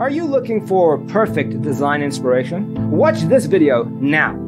Are you looking for perfect design inspiration? Watch this video now.